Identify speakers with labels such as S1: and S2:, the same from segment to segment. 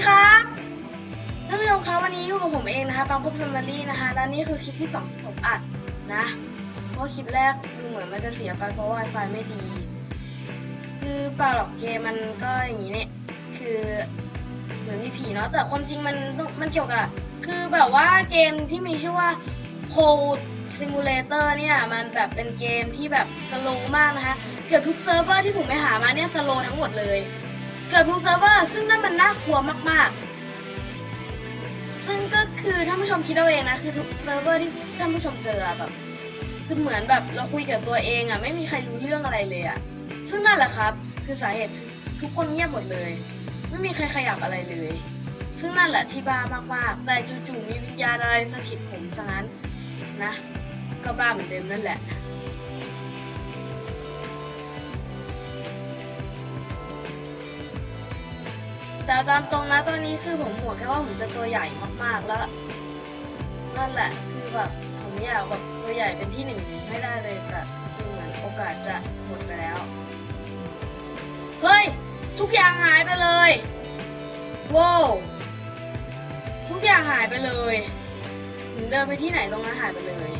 S1: ดีครับท่านผู้ชมครับวันนี้อยู่กับผมเองนะคะปังพุทธแฟมิลี่นะคะและนี่คือคลิปที่สองที่ผมอัดนะเพราะคลิปแรกดูเหมือนมันจะเสียไปเพราะ Wi-Fi ไม่ดี คือเปล่าหรอกเกมมันก็อย่างนี้เนี่ยคือเหมือนมีผีเนาะแต่ความจริงมันมันเกี่ยวกับคือแบบว่าเกมที่มีชื่อว่า Hole Simulator เนี่ยมันแบบเป็นเกมที่แบบ slow มากนะคะเกือบทุกเซิร์ฟเวอร์ที่ผมไปหามาเนี่ย slow ทั้งหมดเลย เกือบทุกเซิร์ฟเวอร์ซึ่งนั่นมันน่ากลัวมากๆ ซึ่งก็คือท่านผู้ชมคิดเอาเองนะ คือทุกเซิร์ฟเวอร์ที่ท่านผู้ชมเจอแบบคือเหมือนแบบเราคุยกับตัวเองอะไม่มีใครรู้เรื่องอะไรเลยอะซึ่งนั่นแหละครับ คือสาเหตุทุกคนเงียบหมดเลย ไม่มีใครขยับอะไรเลย ซึ่งนั่นแหละที่บ้ามากๆ แต่จู่ๆมีวิญญาณอะไรสถิตผมซะงั้นนะ ก็บ้าเหมือนเดิมนั่นแหละ แต่ตามตรงนะตอนนี้คือผมห่วงแค่ว่าผมจะตัวใหญ่มากๆแล้ว นั่นแหละคือแบบผมอยากแบบตัวใหญ่เป็นที่หนึ่งให้ได้เลยแต่ดูเหมือนโอกาสจะหมดไปแล้ว เฮ้ย ทุกอย่างหายไปเลยว้าวทุกอย่างหายไปเลยผมเดินไปที่ไหนตรงนั้นหายไปเลย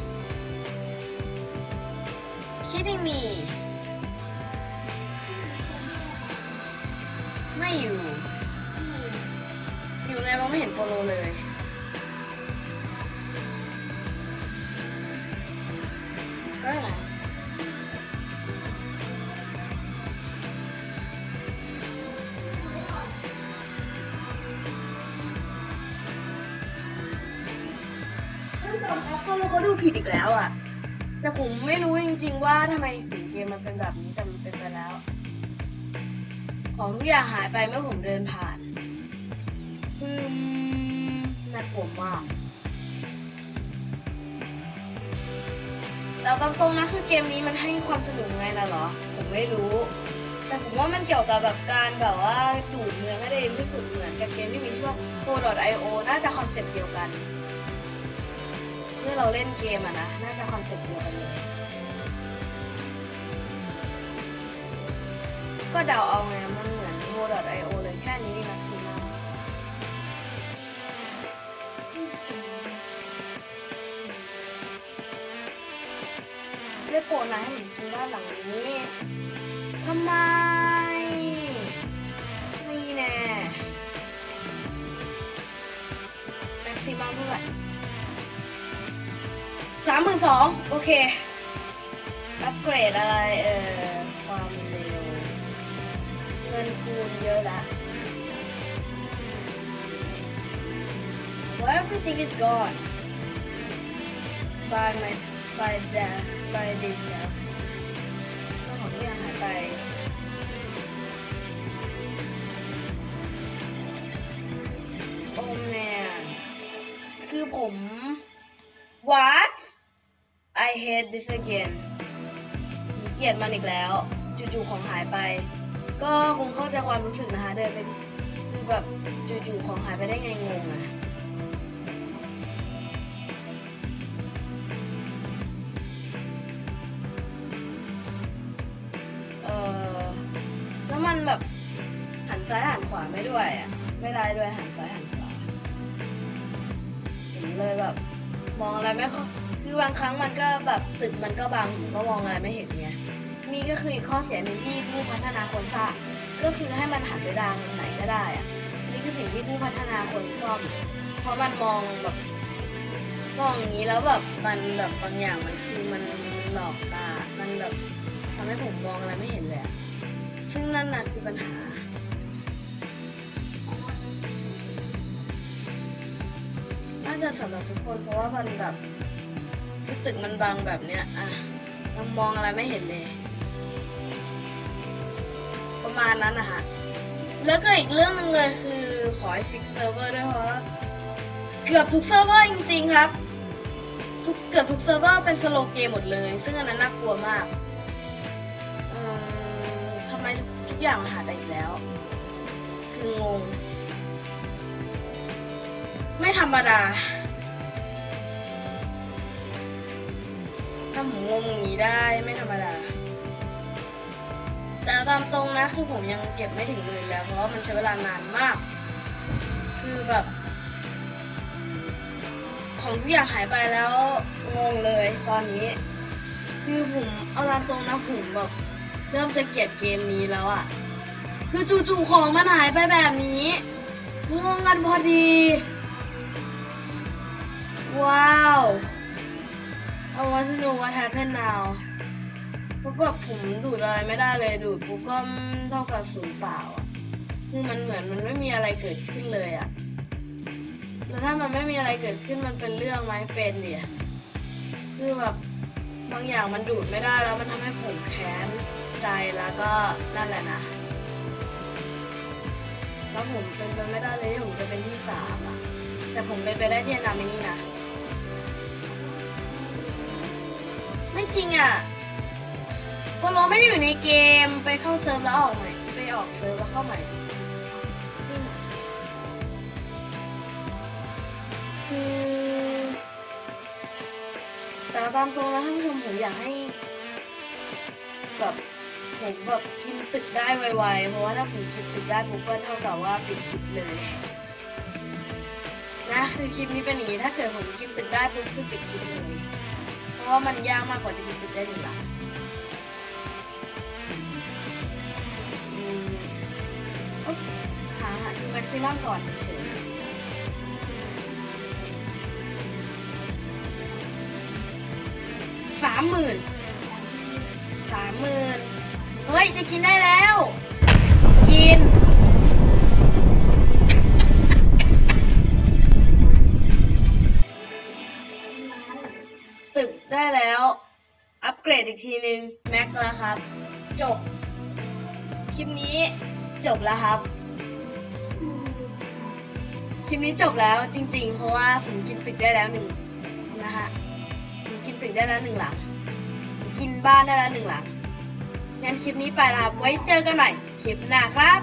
S1: kidding me ไม่อยู่ อยู่ไงมองไม่เห็นโปโลเลย ก็อะไรท่านผู้ชมครับโปโลเขาดูผิดอีกแล้วอะ แต่ผมไม่รู้จริงๆว่าทำไมถึงเกมมันเป็นแบบนี้แต่มันเป็นไปแล้ว ของทุกอย่างหายไปเมื่อผมเดินผ่าน น่ากลัวมาก แต่ตามตรงนะคือเกมนี้มันให้ความสนุกไงล่ะเหรอ ผมไม่รู้ แต่ผมว่ามันเกี่ยวกับแบบการแบบว่าดูดเงินไม่ได้ที่สุดเหมือนกับเกมที่มีชื่อว่า Hole.io น่าจะคอนเซ็ปต์เดียวกัน เมื่อเราเล่นเกมอะนะ น่าจะคอนเซ็ปต์เดียวกันเลยก็เดาเอาไงมันเหมือน Go.io ได้โปรดนะให้ผมจริงบ้านหลังนี้ทำไมนี่แน่แม็กซิมัมเท่าไหร่สามหมื่นสองโอเค อัปเกรดอะไร เอ่อ ความเร็ว เงินคูณเยอะละ Well, everything is gone by my by the by itself ก็ของที่หายไป โอ้ man คือผม what I hate this again เกลียดมันอีกแล้ว จู่ๆของหายไป ก็คงเข้าใจความรู้สึกนะคะเดินไปคือแบบจู่ๆของหายไปได้ไงงงอะ แบบหันซ้ายหันขวาไม่ด้วยอะ ไม่ได้ด้วยหันซ้ายหันขวาผมเลยแบบ มองอะไรไม่ค่อยคือบางครั้งมันก็แบบตึกมันก็บังผมก็มองอะไรไม่เห็นไงนี่ก็คืออีกข้อเสียหนึ่งที่ผู้พัฒนาคนสร้างก็คือให้มันหันไปทางไหนก็ได้อะนี่คือสิ่งที่ผู้พัฒนาคนซ่อม เพราะมันมองแบบมองอย่างนี้แล้วแบบมันแบบบางอย่างมันคือมันหลอกตา มันแบบทำให้ผมมองอะไรไม่เห็นเลยอะ ซึ่งนั่นน่ะคือปัญหา น่าจะสำหรับทุกคนเพราะว่ามันแบบคือตึกมันบางแบบเนี้ยอะมันมองอะไรไม่เห็นเลย ประมาณนั้นนะฮะแล้วก็อีกเรื่องหนึ่งเลยคือขอให้ fix เซิร์ฟเวอร์ด้วยเพราะเกือบทุกเซิร์ฟเวอร์จริงๆครับ เกือบทุกเซิร์ฟเวอร์เป็น slow game หมดเลย ซึ่งอันนั้นน่ากลัวมาก อย่างมหายไปอีกแล้ว คืองง ไม่ธรรมดาถ้าผมงงอย่างนี้ได้ไม่ธรรมดา แต่ตามตรงนะคือผมยังเก็บไม่ถึงหมื่นแล้ว เพราะว่ามันใช้เวลานานมาก คือแบบ ของทุกอย่างหายไปแล้วงงเลยตอนนี้ คือผมเอาตามตรงนะผมแบบ เริ่มจะเกลียดเกมนี้แล้วอะ่ะคือจู่ๆของมันหายไปแบบนี้งงกันพอดี ว้าว I want to know what happened now เพราะแบบผมดูดอะไรไม่ได้เลยดูดปุ๊บก็เท่ากับศูนย์เปล่าอะคือมันเหมือนมันไม่มีอะไรเกิดขึ้นเลยอะแล้วถ้ามันไม่มีอะไรเกิดขึ้นมันเป็นเรื่องไหมเป็นเดียคือแบบบางอย่างมันดูดไม่ได้แล้วมันทำให้ผมแค้น ใจแล้วก็นั่นแหละนะ แล้วผมเป็นไปไม่ได้เลยผมจะเป็นที่สามอะแต่ผมเป็นไปได้ที่นามินี่นะ ไม่จริงอะโปโลไม่ได้อยู่ในเกมไปเข้าเซิร์ฟแล้วออกใหม่ ไปออกเซิร์ฟแล้วเข้าใหม่จริงคือแต่ตามตรงนะท่านผู้ชมผมอยากให้แบบ ผมแบบกินตึกได้ไวๆ เพราะว่าถ้าผมกินตึกได้ปุ๊บก็เท่ากับว่าปิดคลิปเลย นะคือคลิปนี้เป็นอย่างนี้ถ้าเกิดผมกินตึกได้ปุ๊บคือปิดคลิปเลย เพราะว่ามันยากมากกว่าจะกินตึกได้หนึ่งหลังโอเคหาหาดูแม็กซิมัมก่อนเฉยสามหมื่นสามหมื่น เฮ้ย จะกินได้แล้ว กิน ตึกได้แล้ว อัปเกรดอีกทีนึง แม็กแล้วครับ จบ คลิปนี้จบแล้วครับ คลิปนี้จบแล้วจริง ๆ เพราะว่าผมกินตึกได้แล้วหนึ่งนะฮะผมกินตึกได้แล้วหนึ่งหลัง กินบ้านได้แล้วหนึ่งหลัง งั้นคลิปนี้ไปแล้วครับไว้เจอกันใหม่คลิปหน้าครับ